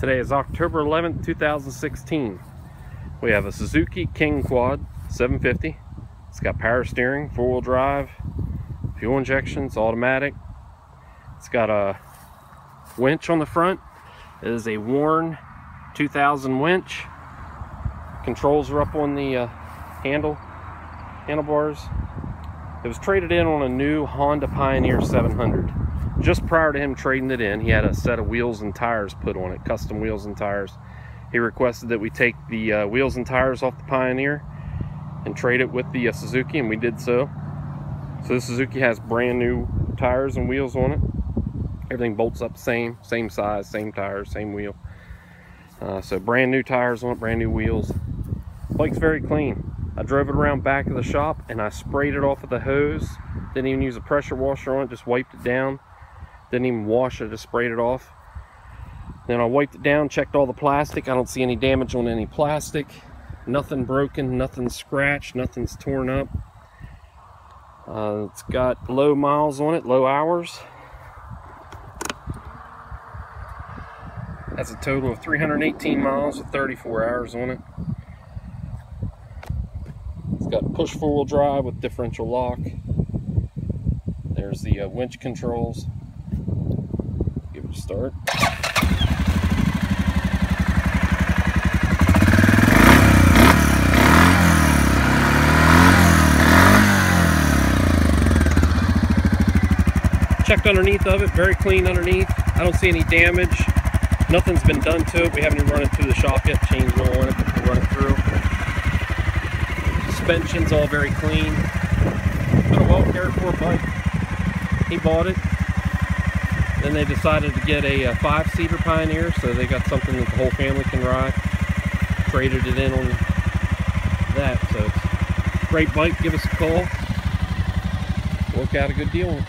Today is October 11th, 2016. We have a Suzuki King Quad 750. It's got power steering, four-wheel drive, fuel injection, it's automatic. It's got a winch on the front. It is a Warn 2000 winch. Controls are up on the uh, handle, handlebars. It was traded in on a new Honda Pioneer 700 just prior to him trading it in, he had a set of wheels and tires put on it, custom wheels and tires. He requested that we take the uh, wheels and tires off the Pioneer and trade it with the uh, Suzuki, and we did so. So the Suzuki has brand new tires and wheels on it. Everything bolts up same, same size, same tires, same wheel. Uh, so brand new tires on it, brand new wheels. Bike's very clean. I drove it around back of the shop and I sprayed it off with the hose. Didn't even use a pressure washer on it, just wiped it down didn't even wash it, just sprayed it off. Then I wiped it down, checked all the plastic. I don't see any damage on any plastic. Nothing broken, nothing scratched, nothing's torn up. Uh, it's got low miles on it, low hours. That's a total of 318 miles with 34 hours on it. It's got push four-wheel drive with differential lock. There's the uh, winch controls start. Checked underneath of it, very clean underneath. I don't see any damage. Nothing's been done to it. We haven't even run it through the shop yet, changed oil on it, we'll run it through. Suspension's all very clean. Been a well cared for bike. He bought it, then they decided to get a, uh, a five-seater Pioneer, so they got something that the whole family can ride. Traded it in on that, so it's great bike. Give us a call. Work out a good deal